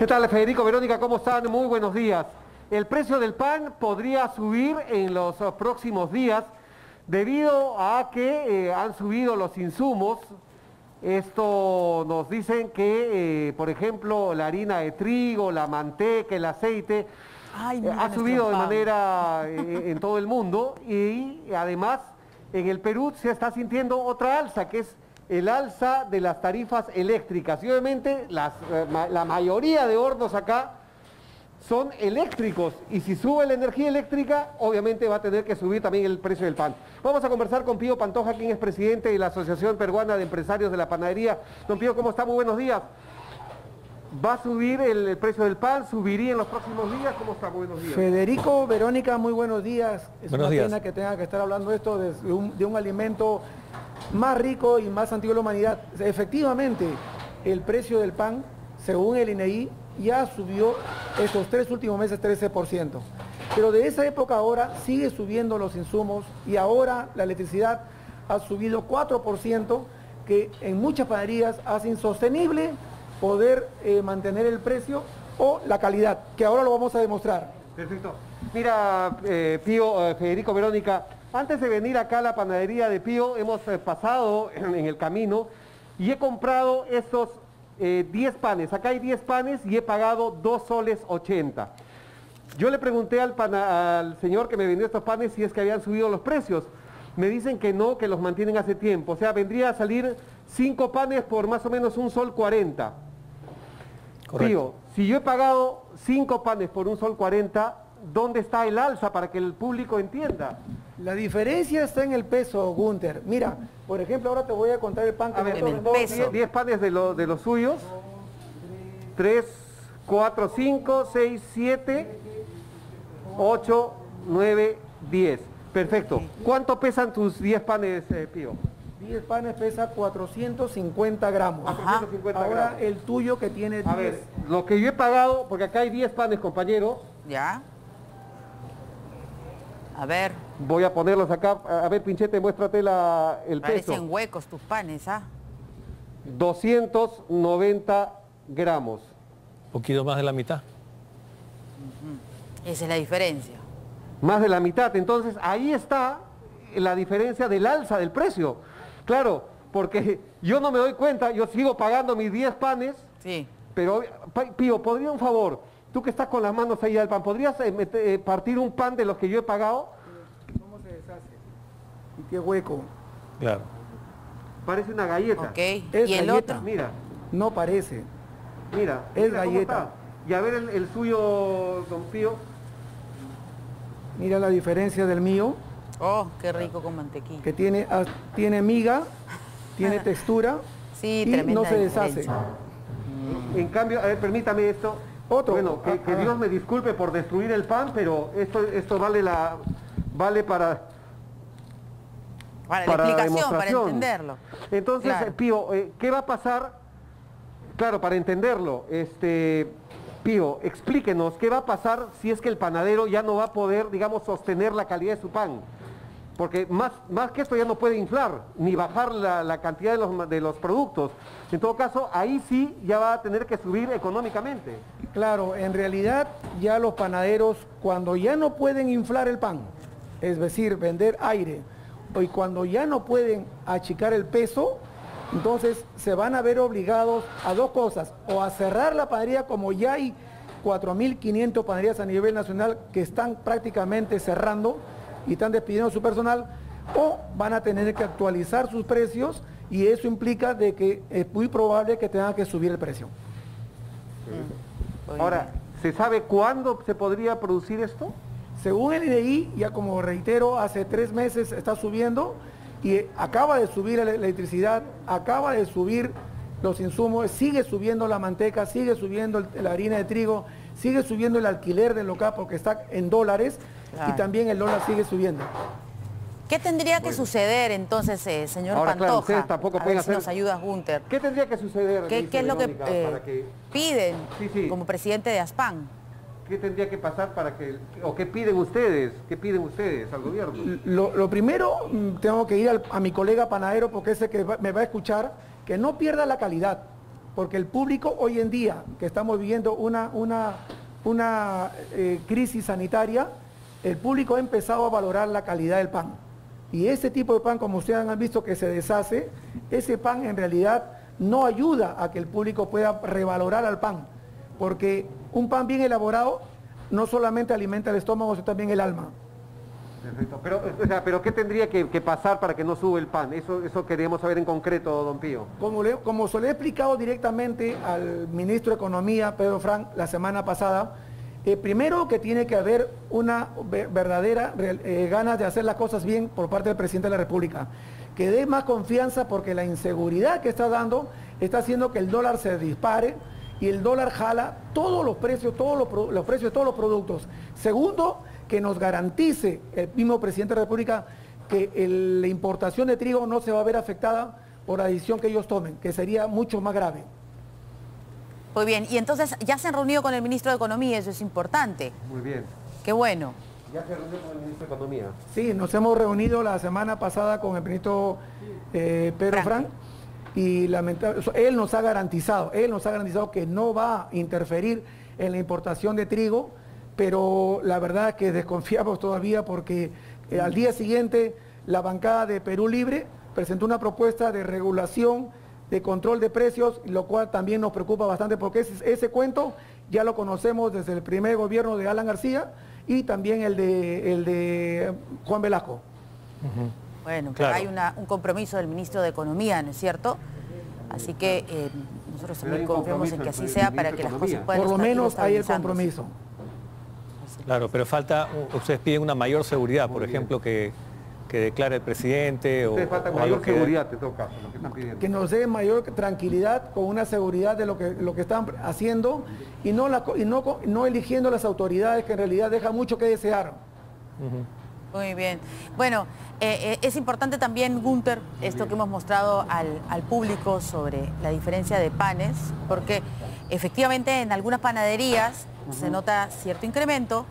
¿Qué tal, Federico, Verónica? ¿Cómo están? Muy buenos días. El precio del pan podría subir en los eh, próximos días debido a que eh, han subido los insumos. Esto nos dicen que, eh, por ejemplo, la harina de trigo, la manteca, el aceite, ha subido de manera en todo el mundo y además en el Perú se está sintiendo otra alza, que es el alza de las tarifas eléctricas. Y obviamente eh, la mayoría de hornos acá son eléctricos y si sube la energía eléctrica, obviamente va a tener que subir también el precio del pan. Vamos a conversar con Pío Pantoja, quien es presidente de la Asociación Peruana de Empresarios de la Panadería. Don Pío, ¿cómo está? Muy buenos días. ¿Va a subir el, precio del pan? ¿Subiría en los próximos días? ¿Cómo está? Buenos días. Federico, Verónica, muy buenos días. Es una pena que tenga que estar hablando esto de un, de un alimento más rico y más antiguo de la humanidad. Efectivamente, el precio del pan, según el INEI, ya subió estos tres últimos meses 13%. Pero de esa época ahora sigue subiendo los insumos y ahora la electricidad ha subido 4%, que en muchas panaderías hace insostenible poder eh, mantener el precio o la calidad, que ahora lo vamos a demostrar. Perfecto. Mira, eh, Pío, eh, Federico, Verónica, antes de venir acá a la panadería de Pío, hemos pasado en, el camino y he comprado estos 10 eh, panes. Acá hay 10 panes y he pagado 2 soles 80. Yo le pregunté al, al señor que me vendió estos panes si es que habían subido los precios. Me dicen que no, que los mantienen hace tiempo. O sea, vendría a salir 5 panes por más o menos un sol 40. Pío, si yo he pagado 5 panes por un sol 40, ¿dónde está el alza para que el público entienda? La diferencia está en el peso, Gunter. Mira, por ejemplo, ahora te voy a contar el pan que me peso. 10 panes de, de los suyos. 3, 4, 5, 6, 7, 8, 9, 10. Perfecto. ¿Cuánto pesan tus 10 panes, eh, Pío? 10 panes pesa 450 gramos. 450 Ahora el tuyo que tiene 10. A ver, lo que yo he pagado, porque acá hay 10 panes, compañero. Ya. A ver. Voy a ponerlos acá. A ver, Pinchete, muéstrate la, el peso. Parecen huecos tus panes, ¿ah? 290 gramos. Un poquito más de la mitad. Esa es la diferencia. Más de la mitad. Entonces, ahí está la diferencia del alza del precio. Claro, porque yo no me doy cuenta, yo sigo pagando mis 10 panes. Sí. Pero, Pío, ¿podría un favor? Tú que estás con las manos ahí al pan, ¿podrías eh, eh, partir un pan de los que yo he pagado? ¿Cómo se deshace? ¿Y qué hueco? Claro. Parece una galleta. Ok. ¿Y el otro? Mira. No parece. Mira. Es galleta. Y a ver el, suyo, don Pío. Mira la diferencia del mío. Oh, qué rico con mantequilla. Que tiene, ah, tiene miga, tiene textura sí, y no se deshace. En cambio, a ver, permítame esto. Otro. Bueno, que, Dios me disculpe por destruir el pan, pero esto, esto vale la vale para para, la explicación, para entenderlo. Entonces, Pío, eh, ¿qué va a pasar? Claro, para entenderlo, este Pío, explíquenos qué va a pasar si es que el panadero ya no va a poder, digamos, sostener la calidad de su pan. Porque más, más que esto ya no puede inflar, ni bajar la, cantidad de los, de los productos. En todo caso, ahí sí ya va a tener que subir económicamente. Claro, en realidad ya los panaderos, cuando ya no pueden inflar el pan, es decir, vender aire, y cuando ya no pueden achicar el peso, entonces se van a ver obligados a dos cosas, o a cerrar la panadería como ya hay 4.500 panaderías a nivel nacional que están prácticamente cerrando, y están despidiendo su personal o van a tener que actualizar sus precios y eso implica de que es muy probable que tengan que subir el precio. Ahora, ¿se sabe cuándo se podría producir esto? Según el INEI, ya como reitero, hace tres meses está subiendo y acaba de subir la electricidad, acaba de subir los insumos, sigue subiendo la manteca, sigue subiendo la harina de trigo, sigue subiendo el alquiler del local porque está en dólares y también el dólar sigue subiendo. ¿Qué tendría que suceder entonces, eh, señor Ahora, Pantoja? tampoco pueden hacer... nos ayuda Gunter. ¿Qué tendría que suceder? ¿Qué, es lo que, eh, piden como presidente de ASPAN? ¿Qué tendría que pasar para que, o qué piden ustedes, qué piden ustedes al gobierno? Lo, primero, mm, tengo que ir a mi colega panadero porque ese que me va a escuchar, que no pierda la calidad porque el público hoy en día, que estamos viviendo una, una, una eh, crisis sanitaria, el público ha empezado a valorar la calidad del pan. Y ese tipo de pan, como ustedes han visto que se deshace, ese pan en realidad no ayuda a que el público pueda revalorar al pan, porque un pan bien elaborado no solamente alimenta el estómago, sino también el alma. Perfecto. Pero, pero ¿qué tendría que, pasar para que no sube el pan? Eso, eso queríamos saber en concreto, don Pío. Como, le, como se le he explicado directamente al ministro de Economía, Pedro Frank, la semana pasada, eh, primero que tiene que haber una verdadera eh, ganas de hacer las cosas bien por parte del presidente de la República. Que dé más confianza porque la inseguridad que está dando está haciendo que el dólar se dispare y el dólar jala todos los precios, todos los, los precios de todos los productos. Segundo, que nos garantice el mismo presidente de la República que la importación de trigo no se va a ver afectada por la decisión que ellos tomen, que sería mucho más grave. Muy bien, y entonces ya se han reunido con el ministro de Economía, eso es importante. Muy bien. Qué bueno. ¿Ya se reunió con el ministro de Economía? Sí, nos hemos reunido la semana pasada con el ministro eh, Pedro Frank, y lamentablemente él nos ha garantizado, él nos ha garantizado que no va a interferir en la importación de trigo, pero la verdad es que desconfiamos todavía porque eh, al día siguiente la bancada de Perú Libre presentó una propuesta de regulación de control de precios, lo cual también nos preocupa bastante porque ese, cuento ya lo conocemos desde el primer gobierno de Alan García y también el de, el de Juan Velasco. Bueno, hay un compromiso del ministro de Economía, ¿no es cierto? Así que eh, nosotros también confiamos en que así sea para que las cosas puedan Por lo menos hay el compromiso. Claro, pero falta, ustedes piden una mayor seguridad, por ejemplo, que, declare el presidente o, falta mayor seguridad, te toca, lo que están pidiendo. Que nos dé mayor tranquilidad con una seguridad de lo que, lo que están haciendo y, no, la, y no, no eligiendo las autoridades que en realidad dejan mucho que desear. Muy bien. Bueno, eh, eh, es importante también, Gunther, esto que hemos mostrado al, público sobre la diferencia de panes, porque efectivamente en algunas panaderías se nota cierto incremento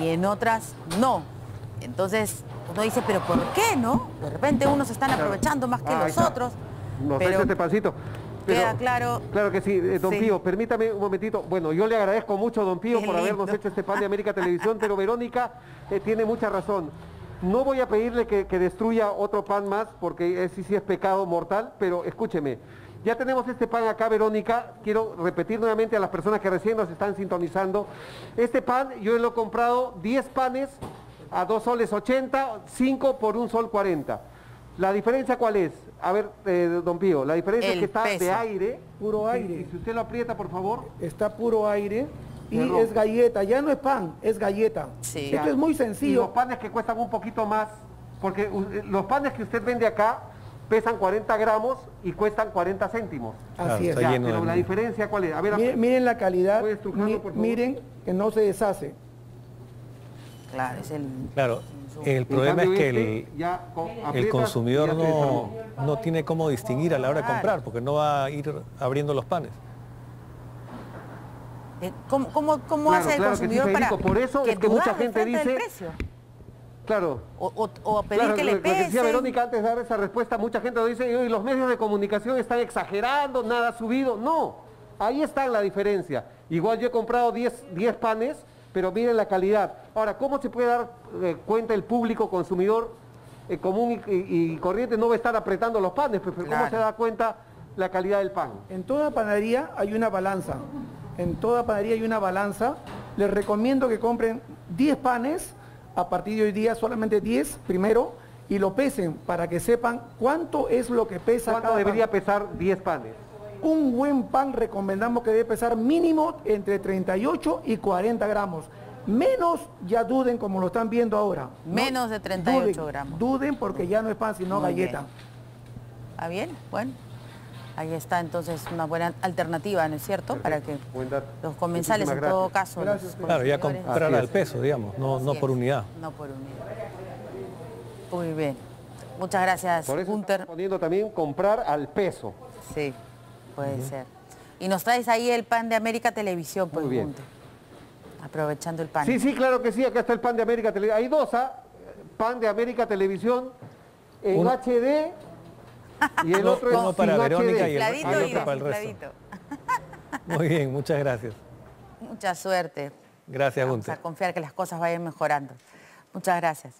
y en otras no. Entonces uno dice, pero ¿por qué no? De repente unos están aprovechando más que los otros. Nos pero este pasito. queda claro. Claro que sí, eh, don Pío, permítame un momentito. Bueno, yo le agradezco mucho, don Pío, por habernos hecho este pan de América Televisión, pero Verónica eh, tiene mucha razón. No voy a pedirle que, destruya otro pan más, porque sí, sí es pecado mortal, pero escúcheme, ya tenemos este pan acá, Verónica. Quiero repetir nuevamente a las personas que recién nos están sintonizando. Este pan yo lo he comprado 10 panes a 2 soles 80, 5 por 1 sol 40. ¿La diferencia cuál es? A ver, eh, don Pío, la diferencia es que está de aire. Puro aire. Y, si usted lo aprieta, por favor. Está puro aire. Y es galleta, ya no es pan, es galleta. Sí. Esto es muy sencillo. Y los panes que cuestan un poquito más, porque eh, los panes que usted vende acá pesan 40 gramos y cuestan 40 céntimos. Así es. pero la diferencia cuál es? A ver, miren, la calidad, miren que no se deshace. Claro, es el... Claro, el problema es que el, el consumidor no, no, tiene cómo distinguir a la hora de comprar, porque no va a ir abriendo los panes. Eh, ¿Cómo, cómo, cómo hace el consumidor para Por eso es que mucha gente dice... Claro. O, pedir que le pese. Lo que decía Verónica antes de dar esa respuesta, mucha gente lo dice, y los medios de comunicación están exagerando, nada ha subido. No, ahí está la diferencia. Igual yo he comprado 10, 10 panes, pero miren la calidad. Ahora, ¿cómo se puede dar eh, cuenta el público consumidor eh, común y, corriente no va a estar apretando los panes? Pero ¿Cómo se da cuenta la calidad del pan? En toda panadería hay una balanza. En toda panadería hay una balanza. Les recomiendo que compren 10 panes a partir de hoy día solamente 10 primero y lo pesen para que sepan cuánto es lo que pesa ¿Cuánto debería pesar 10 panes? Un buen pan recomendamos que debe pesar mínimo entre 38 y 40 gramos. Menos, ya duden como lo están viendo ahora. Menos de 38 gramos. Duden porque ya no es pan, sino galleta. ¿Está bien? Bueno. Ahí está entonces una buena alternativa, ¿no es cierto? Para que los comensales en todo caso... claro, ya comprar al peso, digamos, no, no por unidad. No por unidad. Muy bien. Muchas gracias, por eso Gunter. poniendo también comprar al peso. Sí, puede ser. Y nos traes ahí el pan de América Televisión, pues, Muy bien. Aprovechando el pan. Sí, sí, claro que sí, acá está el pan de América Televisión. Hay dos, ¿ah? Pan de América Televisión en HD y el otro es para Verónica y el, otro para el resto. Muy bien, muchas gracias. Mucha suerte. Gracias, Vamos a confiar que las cosas vayan mejorando. Muchas gracias.